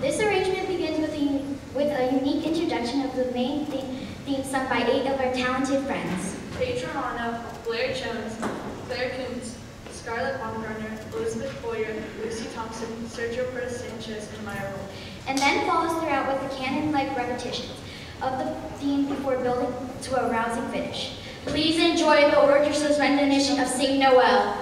This arrangement begins with a, with a unique introduction of the main theme, theme sung by eight of our talented friends. Paige Romano, Blair Jones, Claire Coons, Scarlett Baumgartner, Elizabeth Boyer, Lucy Thompson, Sergio Perez Sanchez, and Maya Roll. And then follows throughout with the canon-like repetitions of the theme before building to a rousing finish. Please enjoy the orchestra's rendition of Sing Noel.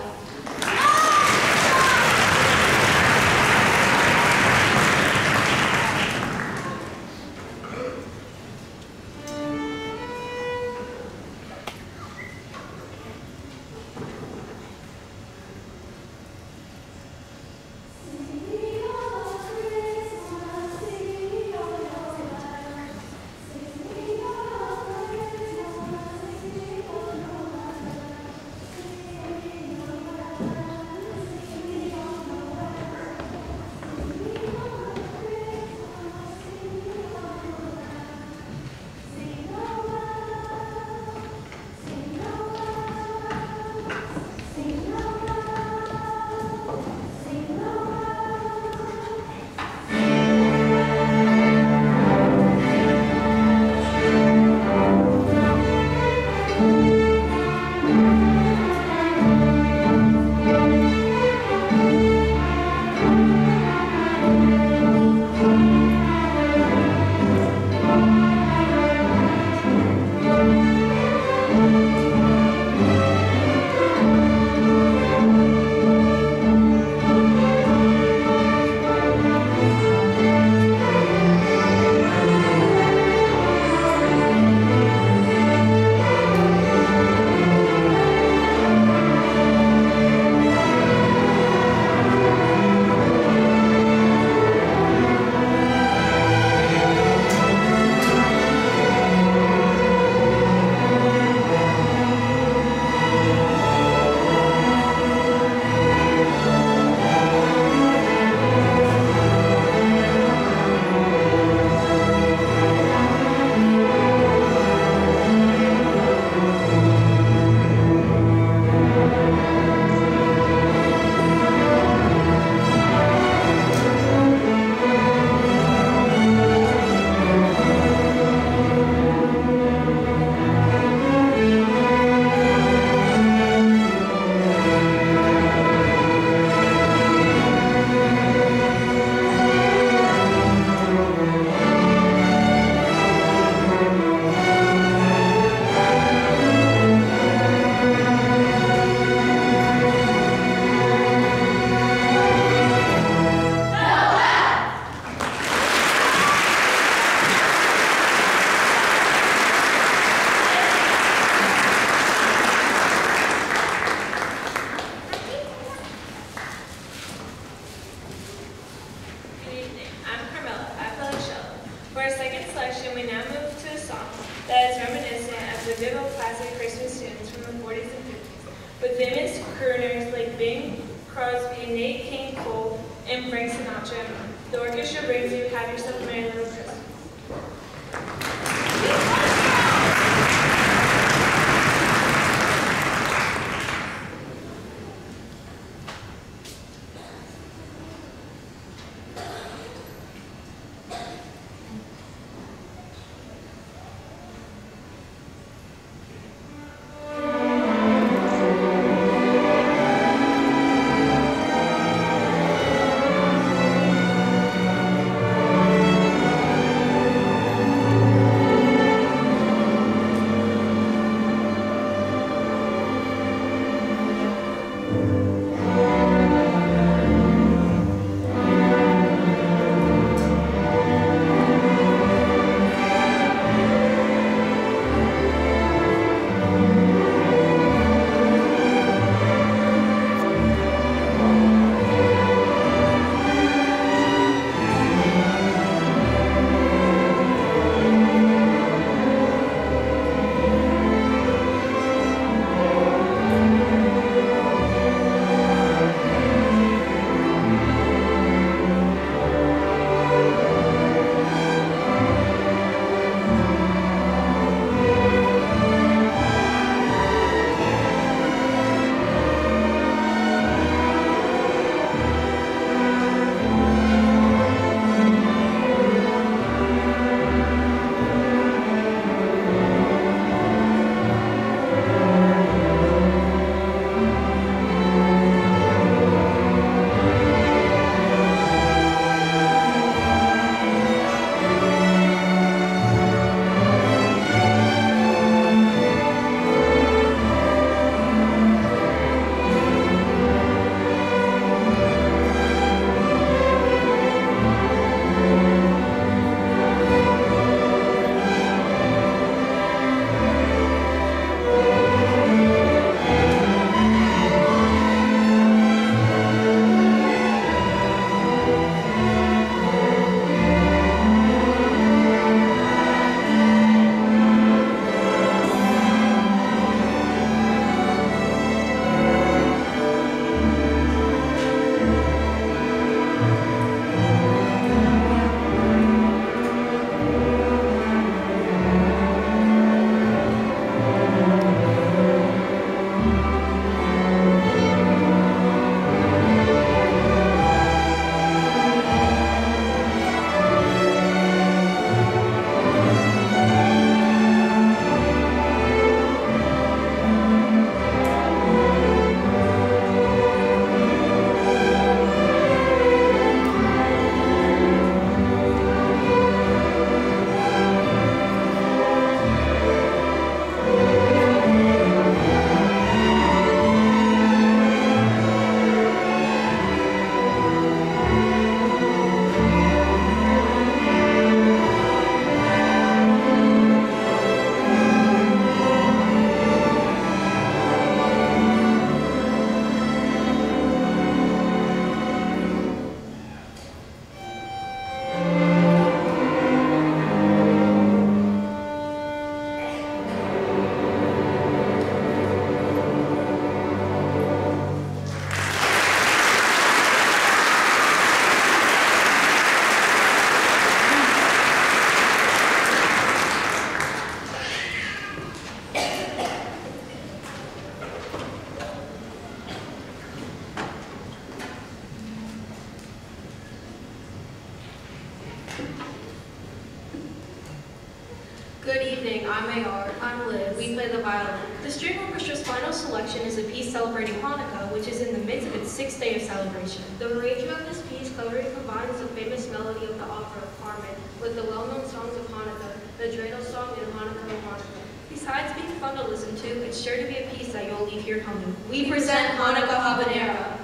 With the well-known songs of Hanukkah, the dreidel song and Hanukkah O Hanukkah. Besides being fun to listen to, it's sure to be a piece that you'll leave here humming. We present Hanukkah Habanera.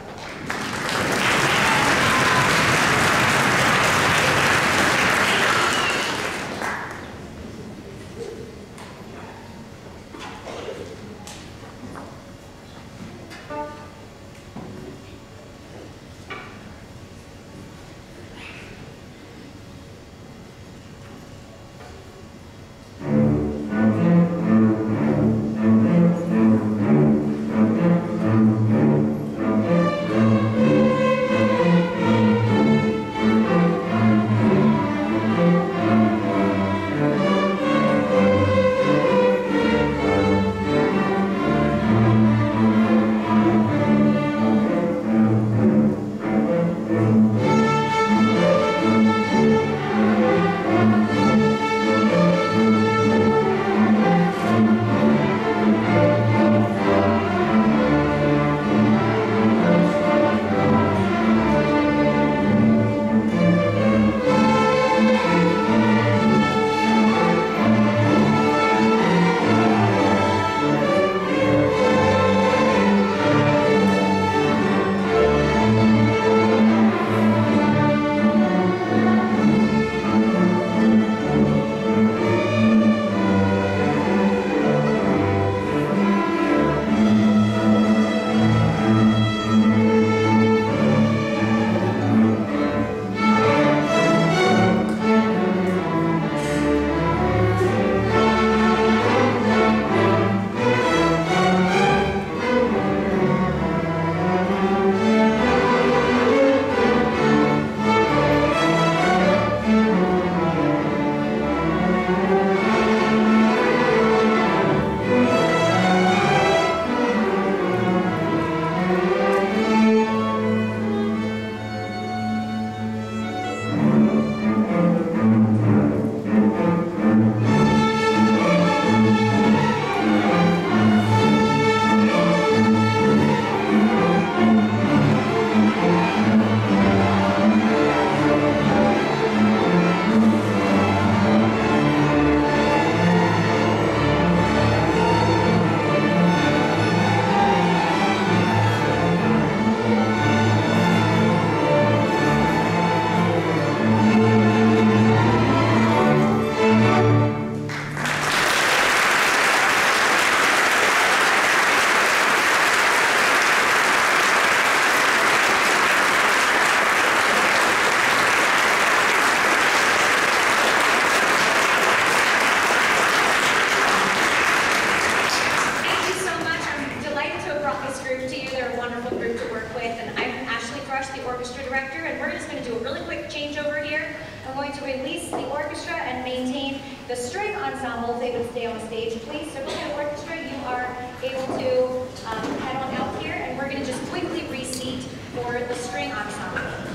String ensemble if they would stay on the stage, please. So, the orchestra, you are able to um, head on out here, and we're going to just quickly reseat for the string ensemble.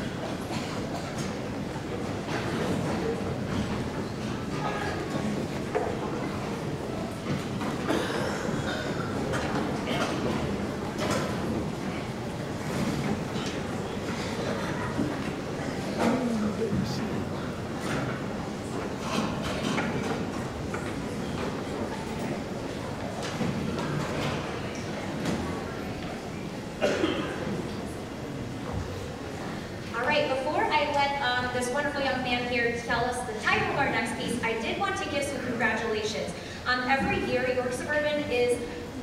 All right, before I let um, this wonderful young man here tell us the title of our next piece, I did want to give some congratulations. Um, every year, York Suburban is,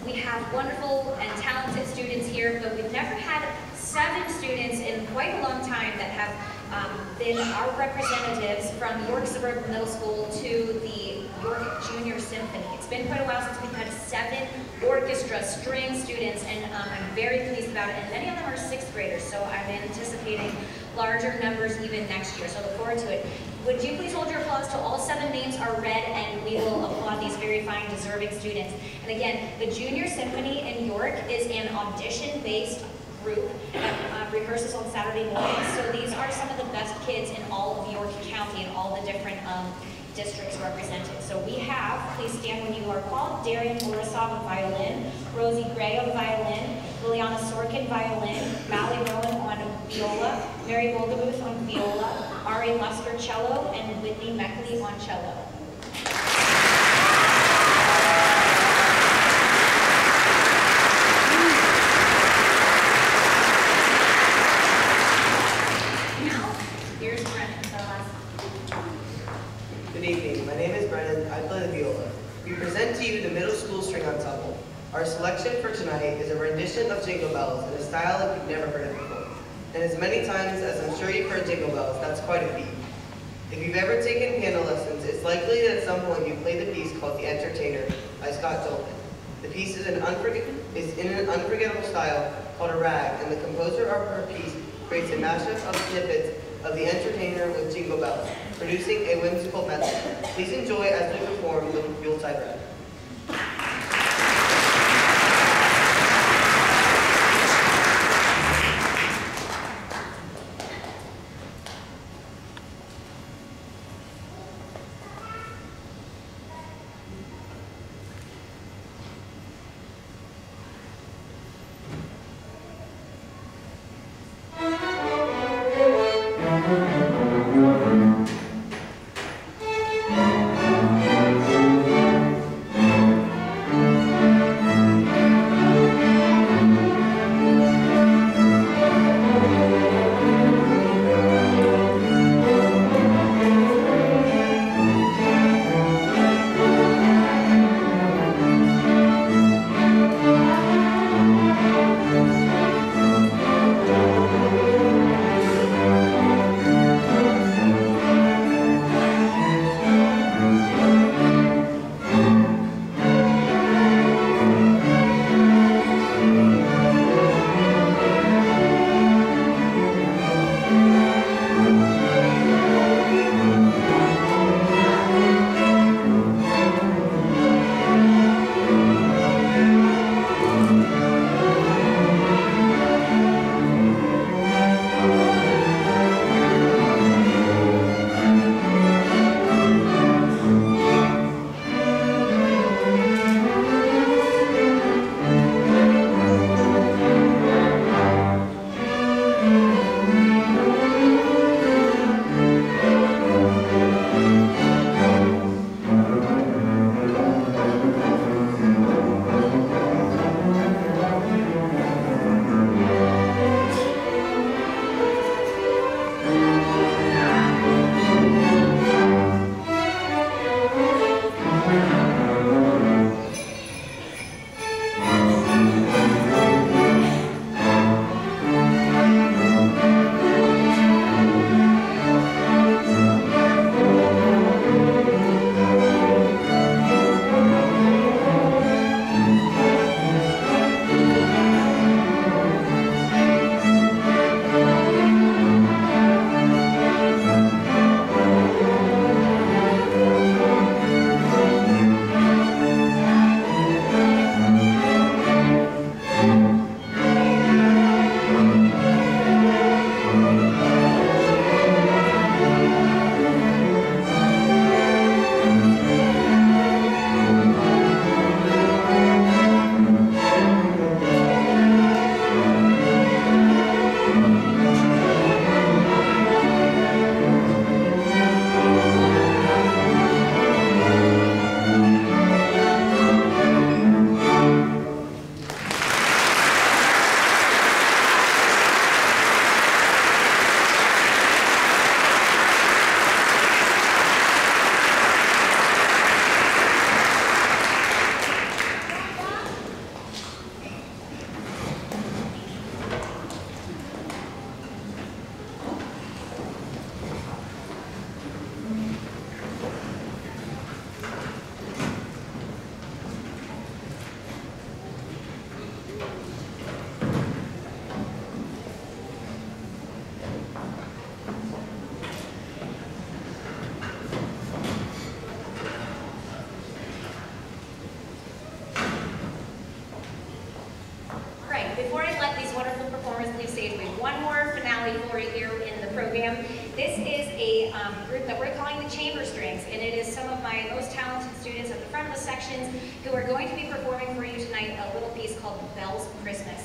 we have wonderful and talented students here, but we've never had seven students in quite a long time that have um, been our representatives from York Suburban Middle School to the York Junior Symphony. It's been quite a while since we've had seven orchestra string students, and um, I'm very pleased about it. And many of them are sixth graders, so I'm anticipating larger numbers even next year. So I look forward to it. Would you please hold your applause till all seven names are read, and we will applaud these very fine, deserving students. And again, the Junior Symphony in York is an audition-based group that uh, rehearses on Saturday mornings. So these are some of the best kids in all of York County and all the different um, districts represented. So we have, please stand when you are called, Darian Borisov on violin, Rosie Gray on violin, Liliana Sorkin violin, Mally Rowan on viola, Mary Goldemuth on viola, Ari Luster cello, and Whitney Meckley on cello.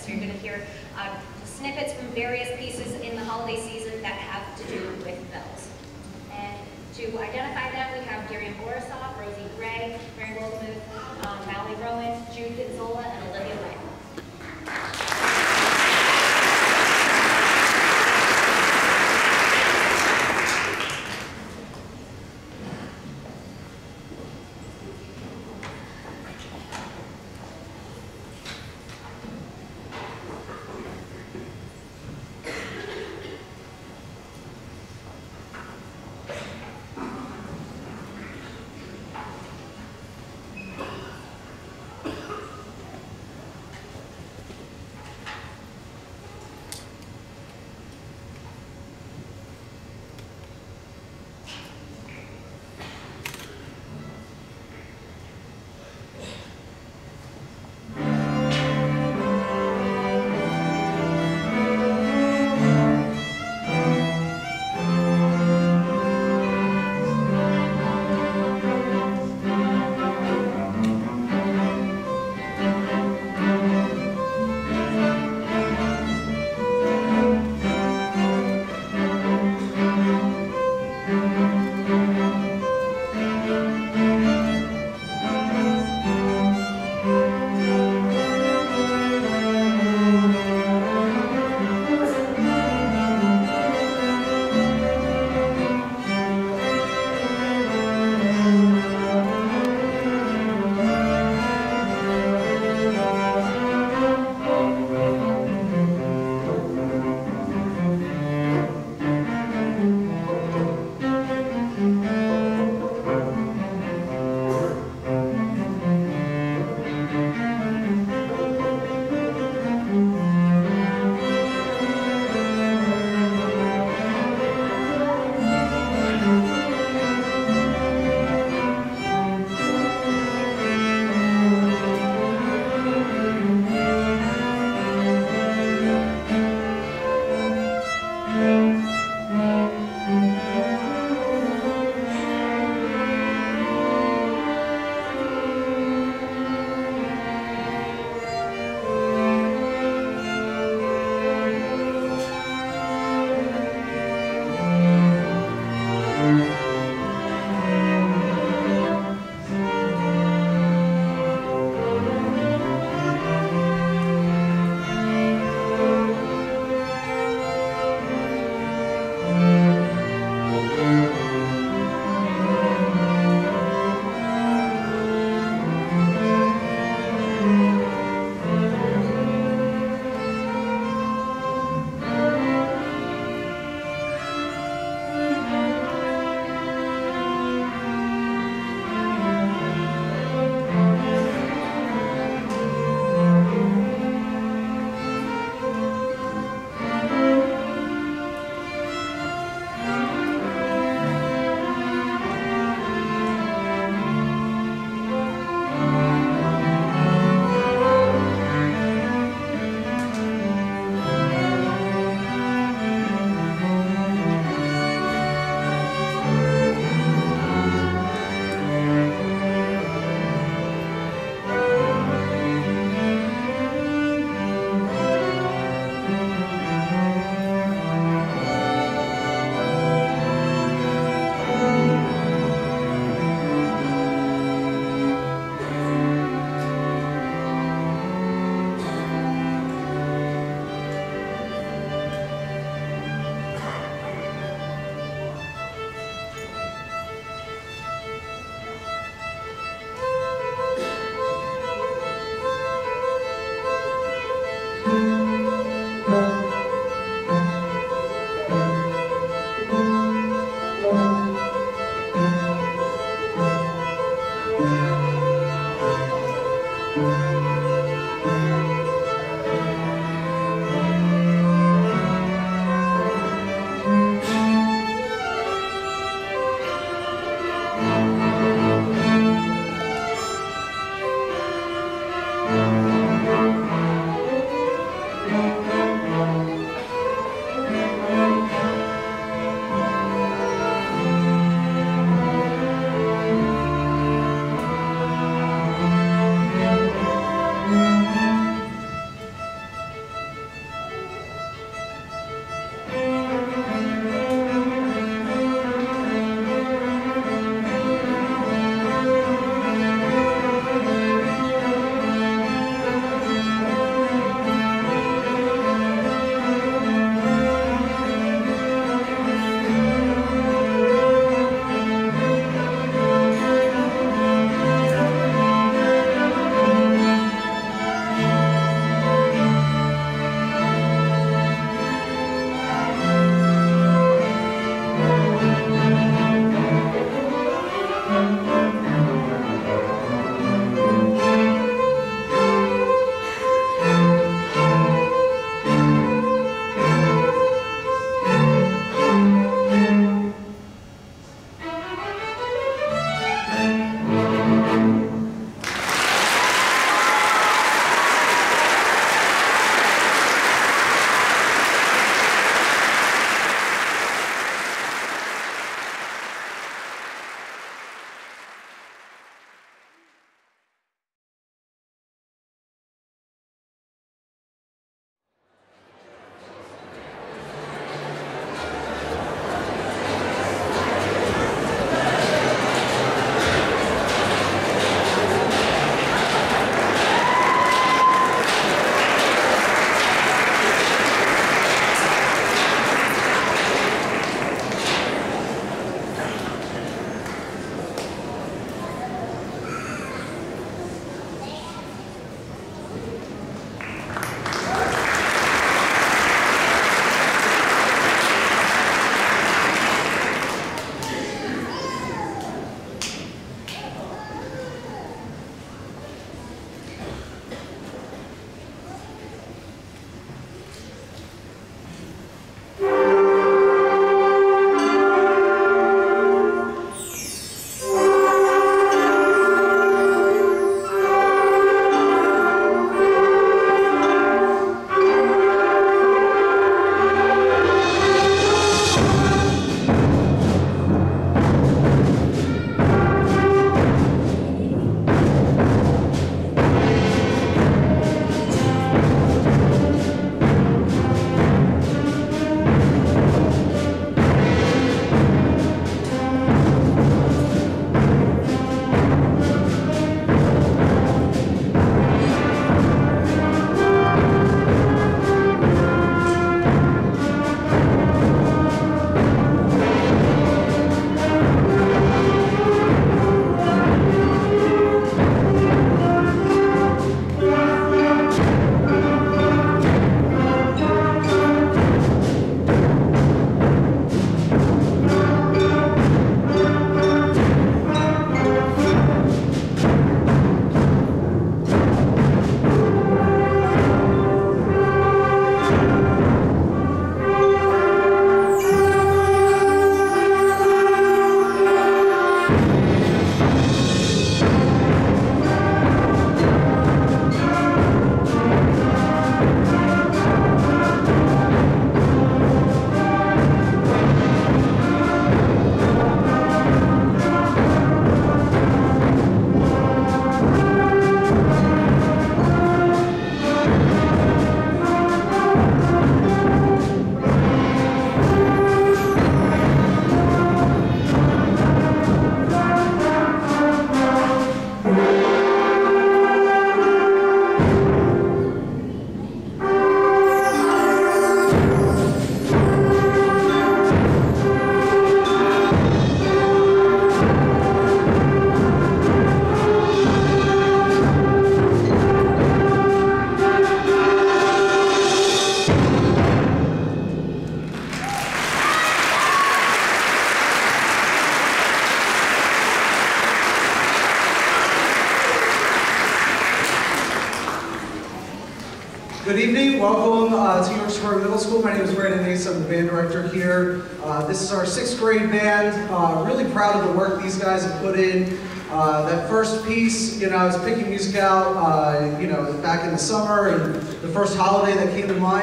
So you're going to hear uh, snippets from various pieces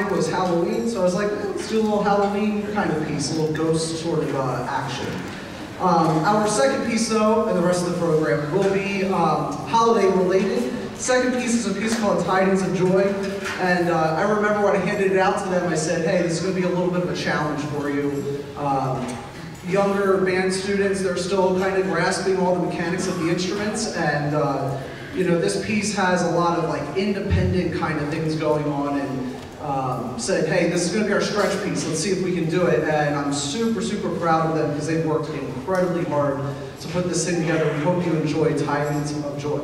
came was Halloween, so I was like, let's do a little Halloween kind of piece, a little ghost sort of uh, action. Um, our second piece, though, and the rest of the program, will be um, holiday related. Second piece is a piece called Tidings of Joy, and uh, I remember when I handed it out to them, I said, hey, this is going to be a little bit of a challenge for you. Um, younger band students, they're still kind of grasping all the mechanics of the instruments, and uh, you know, this piece has a lot of like independent kind of things going on, and um, said, hey, this is going to be our stretch piece. Let's see if we can do it. And I'm super, super proud of them because they've worked incredibly hard to put this thing together. We hope you enjoy Tidings of Joy.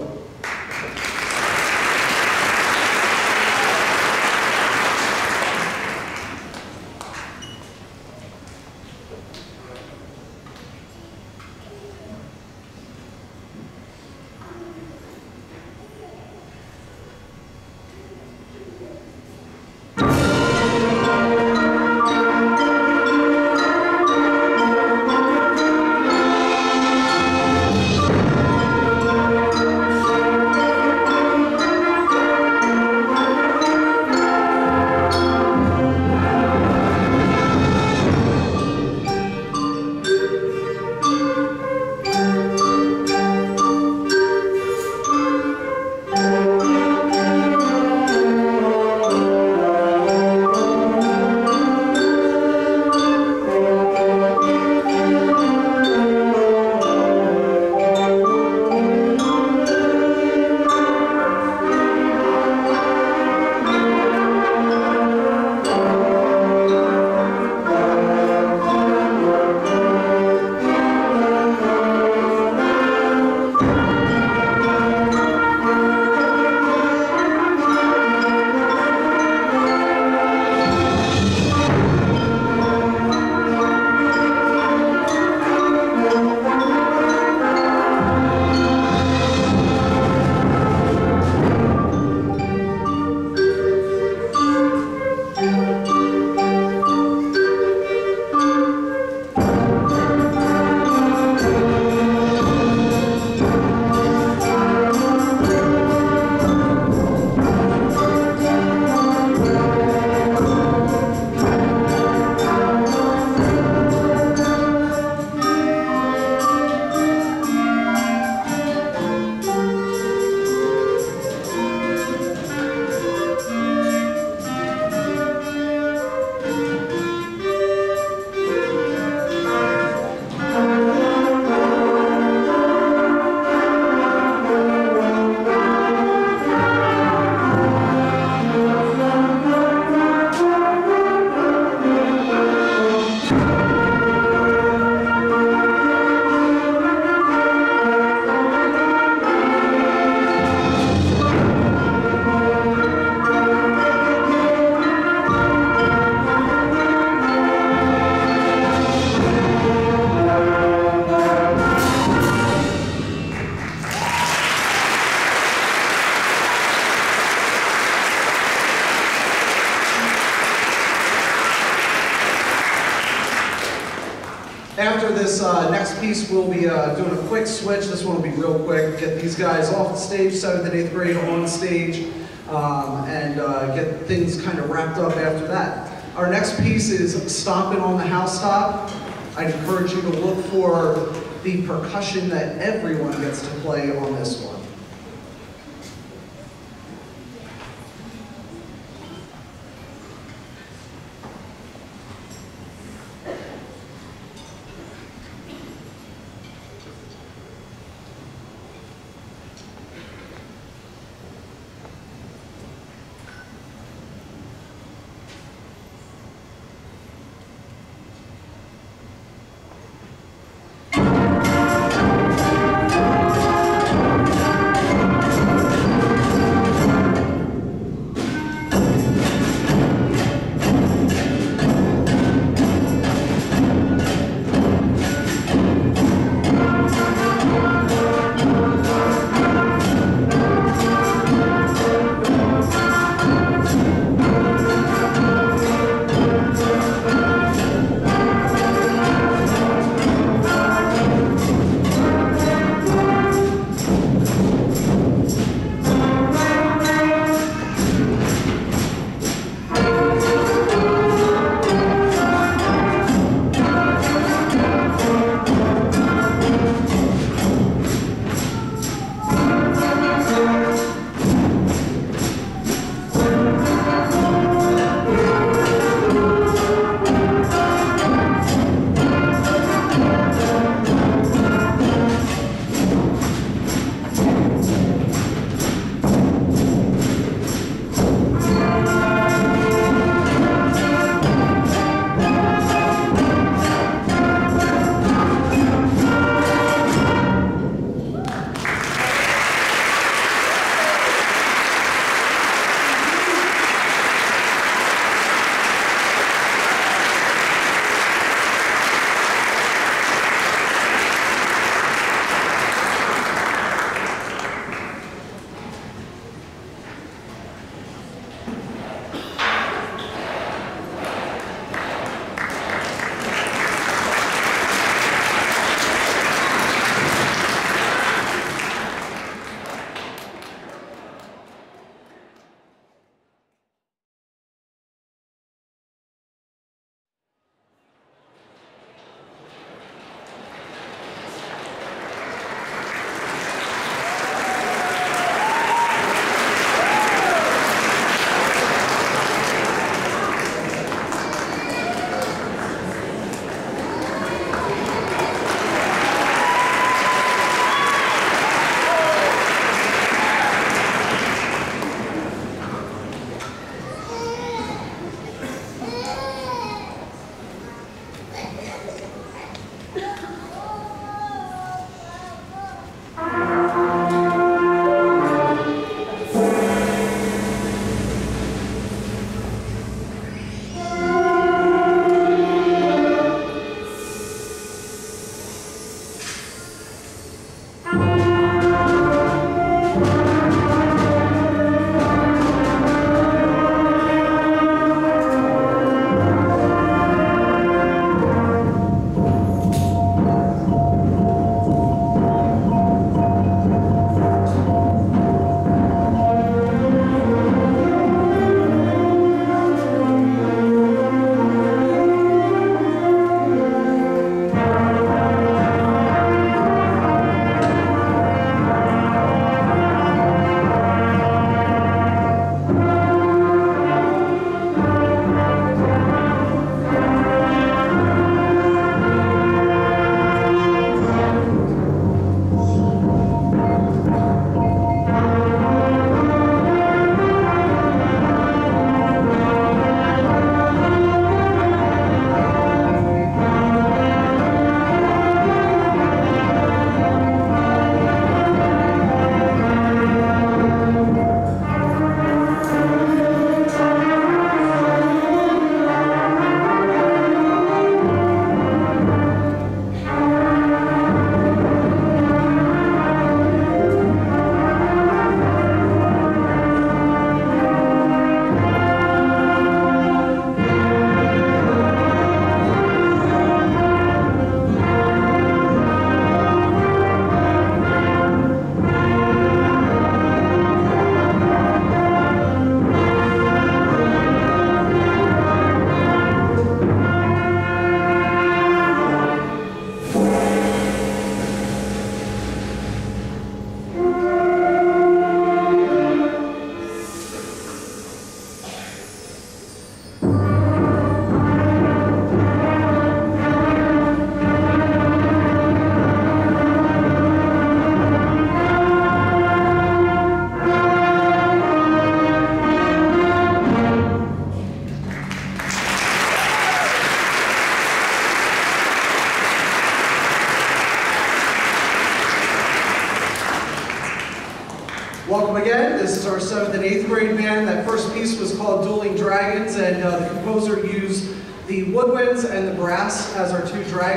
After this uh, next piece, we'll be uh, doing a quick switch. This one will be real quick. Get these guys off the stage, 7th and 8th grade on stage, um, and uh, get things kind of wrapped up after that. Our next piece is Stomping on the Housetop. I'd encourage you to look for the percussion that everyone gets to play on this one.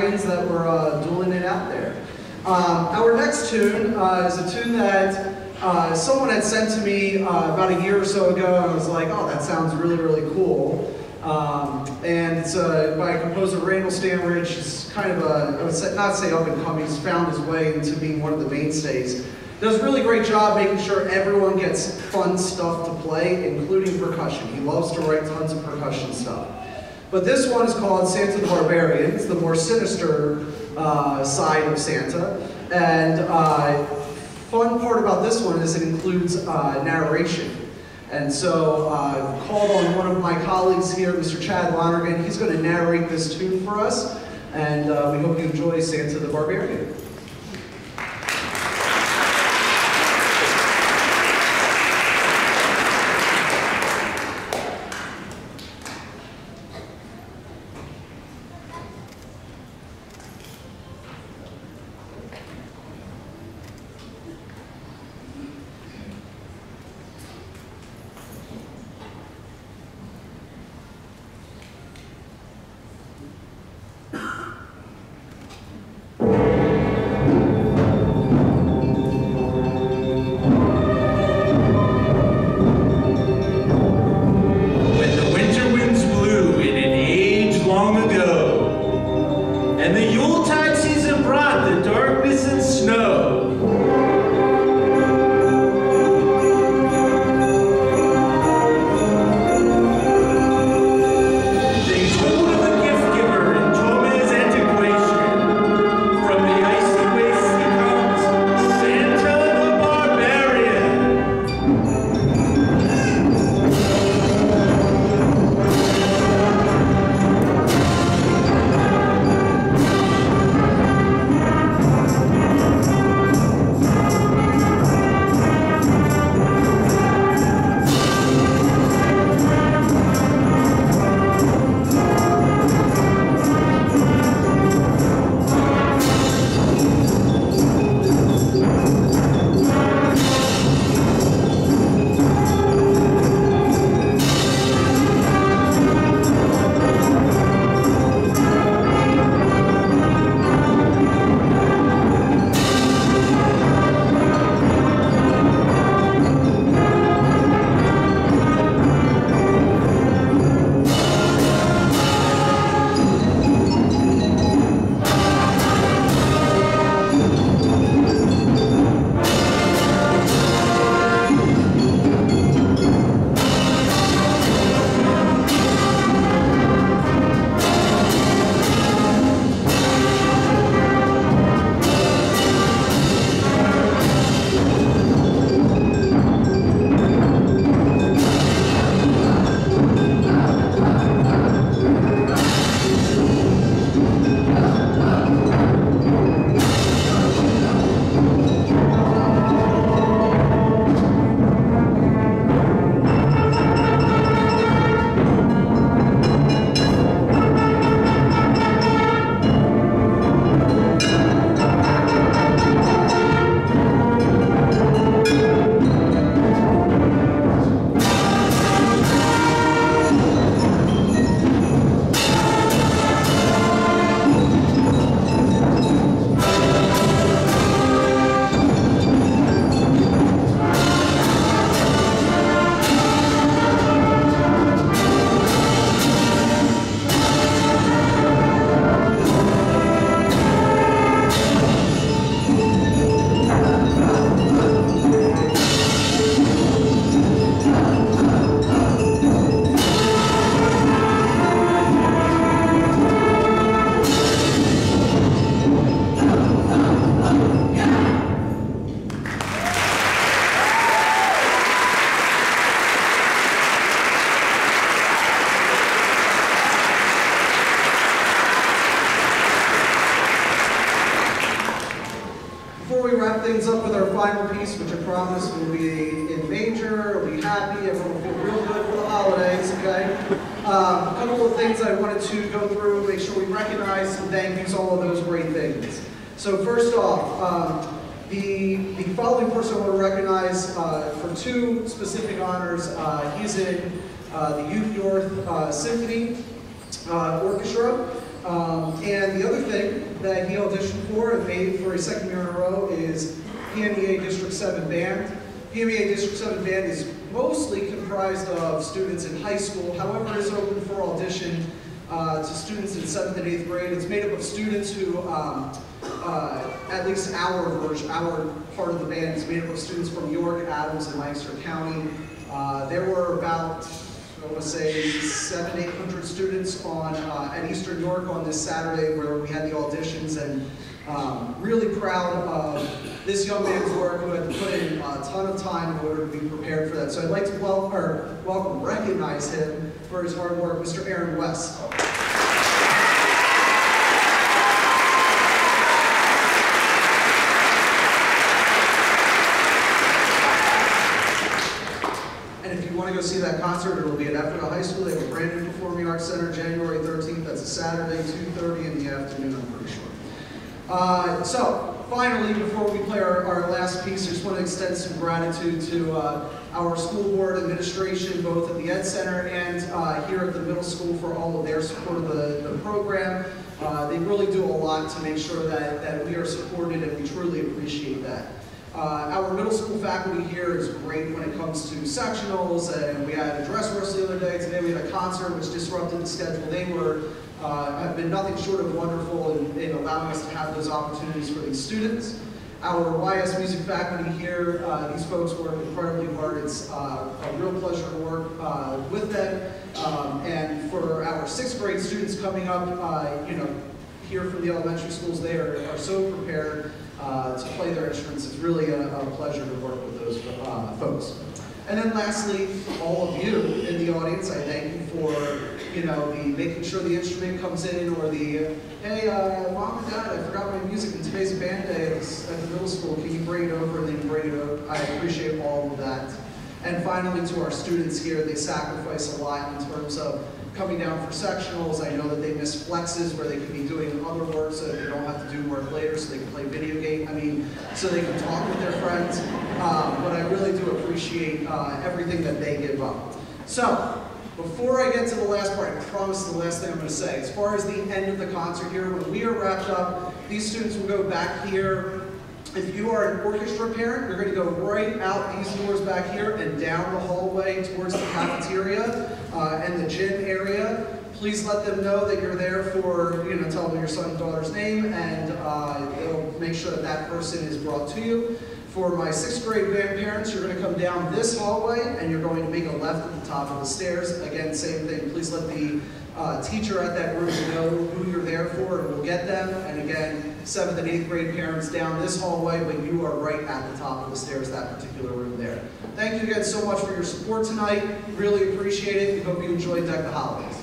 That were uh, dueling it out there. Um, our next tune uh, is a tune that uh, someone had sent to me uh, about a year or so ago, and I was like, oh, that sounds really, really cool. Um, and it's uh, by composer Randall Standridge. He's kind of a, I would not say up and coming, he's found his way into being one of the mainstays. Does a really great job making sure everyone gets fun stuff to play, including percussion. He loves to write tons of percussion stuff. But this one is called Santa the Barbarian. It's the more sinister uh, side of Santa. And uh, fun part about this one is it includes uh, narration. And so uh, called on one of my colleagues here, Mr. Chad Lonergan. He's going to narrate this tune for us. And uh, we hope you enjoy Santa the Barbarian. The, the following person I want to recognize uh, for two specific honors. Uh, he's in uh, the Youth North uh, Symphony uh, Orchestra. Um, and the other thing that he auditioned for and made for a second year in a row is PMEA District 7 Band. PMEA District 7 Band is mostly comprised of students in high school, however it is open for audition uh, to students in 7th and 8th grade. It's made up of students who, um, uh, at least our version, our part of the band is made up of students from York, Adams, and Lancaster County. Uh, there were about I want to say seven, eight hundred students on uh, at Eastern York on this Saturday where we had the auditions and um, really proud of this young man's work who had put in a ton of time in order to be prepared for that. So I'd like to wel or welcome, recognize him for his hard work, Mr. Aaron West. And if you want to go see that concert, it'll be at Ephrata High School. They have a brand new performing arts center, January 13th. That's a Saturday, 2.30 in the afternoon, I'm pretty sure. Uh, so, finally, before we play our, our last piece, I just want to extend some gratitude to uh, our school board administration, both at the Ed Center and uh, here at the middle school for all of their support of the, the program. Uh, they really do a lot to make sure that, that we are supported and we truly appreciate that. Uh, our middle school faculty here is great when it comes to sectionals, and we had a dress rehearsal the other day. Today we had a concert which disrupted the schedule. They were uh, have been nothing short of wonderful in, in allowing us to have those opportunities for these students. Our YS music faculty here, uh, these folks work incredibly hard. It's uh, a real pleasure to work uh, with them. Um, and for our sixth grade students coming up, uh, you know, here from the elementary schools, they are, are so prepared uh, to play their instruments. It's really a, a pleasure to work with those uh, folks. And then lastly, all of you in the audience, I thank you for, you know, the making sure the instrument comes in or the, hey, uh, mom and dad, I forgot my music in today's band day at the, middle school. Can you bring it over? And then bring it over. I appreciate all of that. And finally, to our students here, they sacrifice a lot in terms of coming down for sectionals. I know that they miss flexes where they could be doing other work so that they don't have to do work later so they can play video game. I mean, so they can talk with their friends. Um, but I really do appreciate uh, everything that they give up. So, before I get to the last part, I promise the last thing I'm going to say. As far as the end of the concert here, when we are wrapped up, these students will go back here if you are an orchestra parent, you're going to go right out these doors back here and down the hallway towards the cafeteria uh, and the gym area. Please let them know that you're there for, you know, tell them your son and daughter's name, and uh, they'll make sure that that person is brought to you. For my sixth grade parents, you're going to come down this hallway, and you're going to make a left at the top of the stairs. Again, same thing. Please let the uh, teacher at that room know who you're there for, and we'll get them. And again, seventh and eighth grade parents down this hallway, but you are right at the top of the stairs, that particular room there. Thank you again so much for your support tonight. Really appreciate it. We hope you enjoyed Deck the Holidays.